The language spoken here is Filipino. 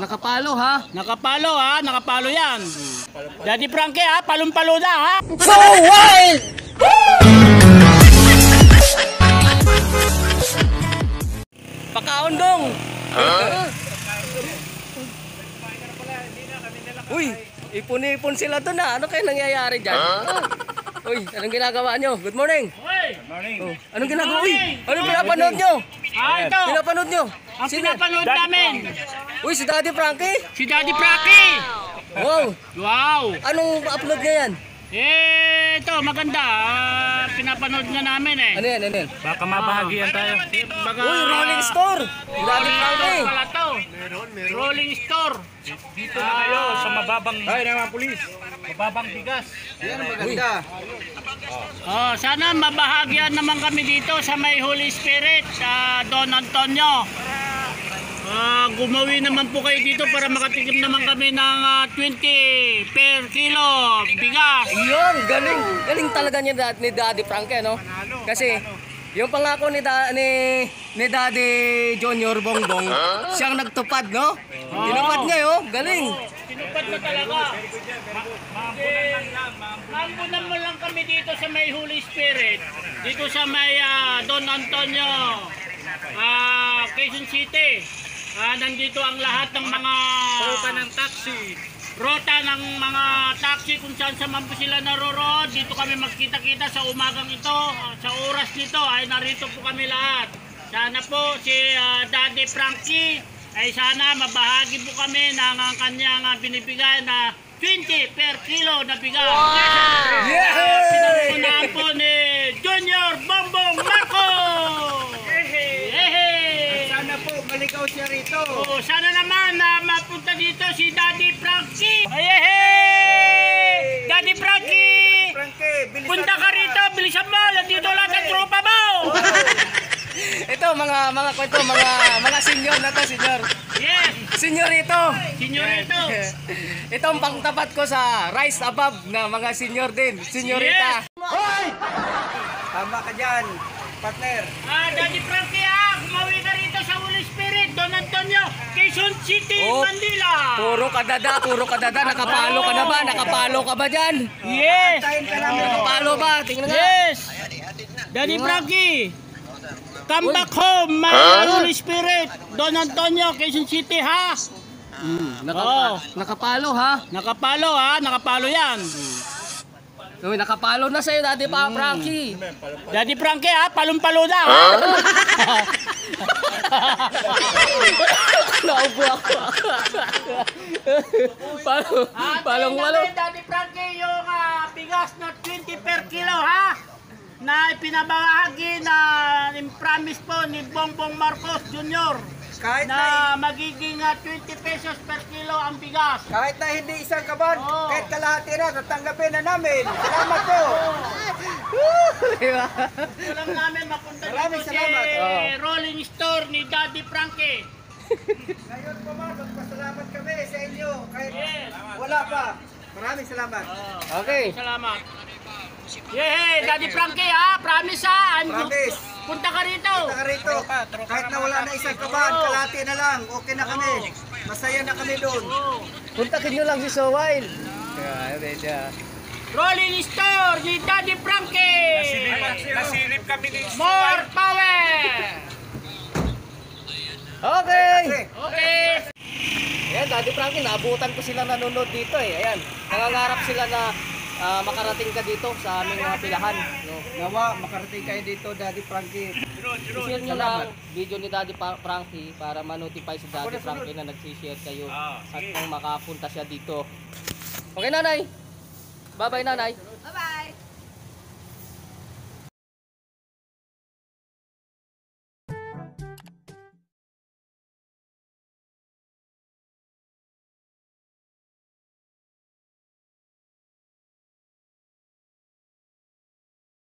Nakapalo ha? Nakapalo ha, nakapalo yan. Daddy Frankie ha, palong-palo na ha. So wild! Pakaon dong! Uy, ipon-ipon sila doon na. Ano kaya nangyayari dyan? Uy, anong ginagawa nyo? Good morning. Hoy, Oh, anong ginagawa? Uy, anong pinapanood nyo? ah ito, Pinapanood nyo? ang Sino? pinapanood namin, Uy, si Daddy Frankie. si Daddy Frankie. Wow, Wow. anong upload niya yan? Eh, ito, maganda. Ah, pinapanood nga namin eh. Ano yan, ano yan? Baka mabahagian tayo. Baga, Uy, Rolling Store. Si Daddy Frankie. Pala to. Rolling Store. Dito na kayo sa mababang... Ay, naman pulis. Mababang bigas. Uy, Oh, sana mabahagyan naman kami dito sa may Holy Spirit sa Don Antonio. Ah, gumawi naman po kayo dito para makatikim naman kami ng ah, 20 per kilo bigas. Yun, galing. Galing talaga niya dad- ni Daddy Frankie, no? Kasi, yung pangako ni, da, ni, ni Daddy Junior Bongbong, siyang nagtupad, no? Tinupad niya, yo. Galing. Tinupad na talaga. Mambunan mo lang kami dito sa may Holy Spirit. Dito sa may ah, Don Antonio, ah, Quezon City. Ah, nandito ang lahat ng mga Ruta ng taxi. rota ng mga taxi kung saan sa man po sila naroroon. Dito kami magkita-kita sa umagang ito. Ah, Sa oras nito ay narito po kami lahat. Sana po si ah, Daddy Frankie ay sana mabahagi po kami ng ang kanyang ah, binibigay na 20 per kilo na bigas. Yay! Pinangunahan po ni Junior Bongbong Marco! Hehe! Sana maligaw siya rito. Oo, sana naman na mapunta dito si Daddy Frankie. Ay, hey, hey! Daddy Frankie! Frankie, Punta ka rito, bilisan mo. Nandito lahat ang tropa mo. Ito, mga, mga kwento, mga, mga senior na to, senior. Yes, Senyorito. senyorito. Ito ang pangtapat ko sa Rise Above na mga senior din. Senyorita. Tama ka dyan, partner. Ah, Daddy Frankie ah, kumawi ka rito sa Holy Spirit, Antonio, Quezon City, Oh. Manila. Puro kadada, puro kadada. Nakapalo ka na ba? Nakapalo ka ba dyan? Yes. Nakapalo ba? Tingnan nga. yes. Daddy Frankie. Come back home, my Holy Spirit. Don Antonio, Quezon City, ha? Nakapa- Oh. Nakapalo ha? Nakapalo, ha? Nakapalo yan. Uy, nakapalo na sa'yo, Daddy pa, Frankie. Daddy Frankie, ha? Palong-palo na, ha? Naupo ako. Palong, palong natin, Daddy Frankie, yung ah, bigas na 20 per kilo, ha? Na ipinabahagi na promise po ni Bongbong Marcos Jr. Kahit na, na magiging ah, 20 pesos per kilo ang bigas. kahit na hindi isang kaban, Oo. kahit kalahati na, tatanggapin na namin. Salamat po. Diba? Walang namin mapunta Maraming dito si salamat. Oo. Rolling Store ni Daddy Frankie. Ngayon po ma'am, magpasalamat kami sa inyo. Kahit Yes. wala pa. Maraming salamat. Okay. Salamat. Yehey, Daddy Frankie ha, promise ha. I'm- Promise. Punta ka rito. Punta ka rito. Kahit na wala na isang kaban, Oo. kalahati na lang. Okay na kami. Masaya na kami doon. Oh. Puntakin nyo lang si So Wild. Grabe siya. Rolling Store ni Daddy Frankie. Nasilip kami ni More power. Okay. Okay. Ayan, Daddy Frankie, naabutan ko sila nanonood dito eh. Ayan, nangangarap sila na ah, makarating ka dito sa aming mga pilahan. No? Nawa, makarating kayo dito, Daddy Frankie. I-share nyo lang video ni Daddy Pa- Frankie para ma-notify si Daddy Frankie na nagsishare kayo at kung makapunta siya dito. Okay, nanay. Bye-bye, nanay.